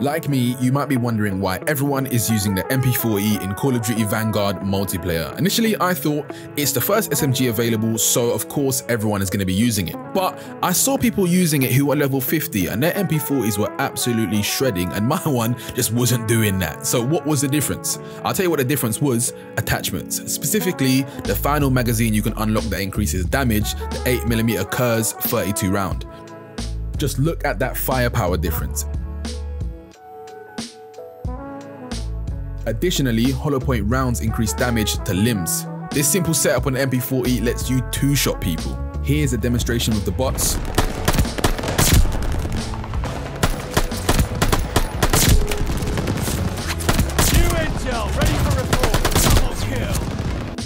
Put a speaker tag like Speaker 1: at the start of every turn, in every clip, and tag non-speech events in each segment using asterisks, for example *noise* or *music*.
Speaker 1: Like me, you might be wondering why everyone is using the MP40 in Call of Duty Vanguard multiplayer. Initially, I thought it's the first SMG available, so of course everyone is going to be using it. But I saw people using it who were level 50 and their MP40s were absolutely shredding and *laughs* my one just wasn't doing that. So what was the difference? I'll tell you what the difference was, attachments. Specifically, the final magazine you can unlock that increases damage, the 8mm Kurz 32 round. Just look at that firepower difference. Additionally, hollow point rounds increase damage to limbs. This simple setup on the MP40 lets you two-shot people. Here's a demonstration with the bots.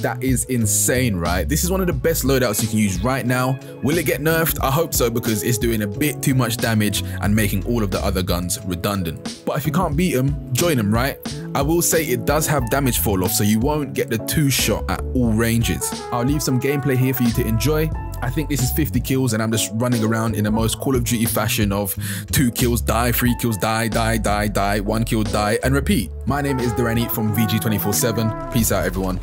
Speaker 1: That is insane, right? This is one of the best loadouts you can use right now. Will it get nerfed? I hope so because it's doing a bit too much damage and making all of the other guns redundant. But if you can't beat them, join them, right? I will say it does have damage fall off so you won't get the two shot at all ranges. I'll leave some gameplay here for you to enjoy. I think this is 50 kills and I'm just running around in the most Call of Duty fashion of two kills die, three kills die, die, die, die, one kill die, and repeat. My name is Durrani from VG247. Peace out everyone.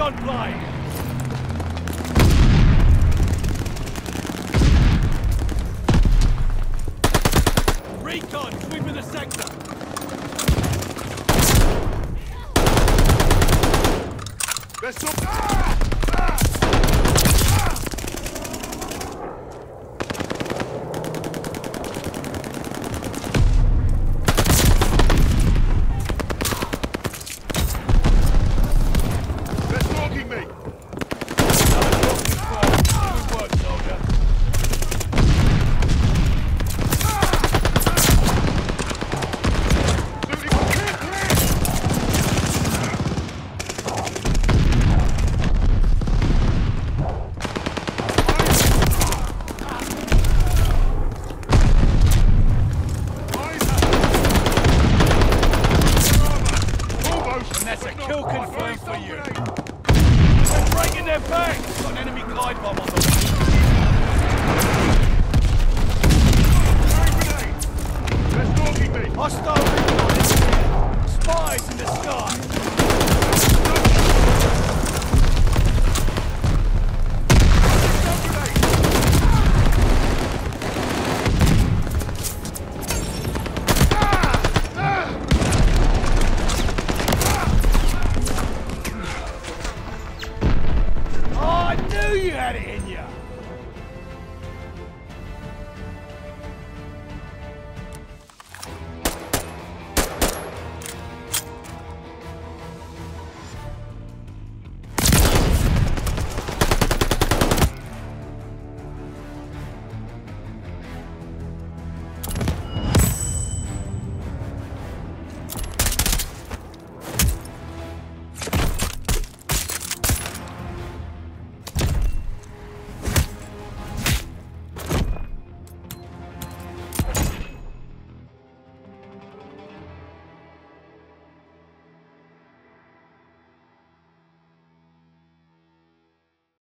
Speaker 2: Recon, that's a kill confirmed for you. They're breaking their back! Got an enemy glide bomb on them. They're!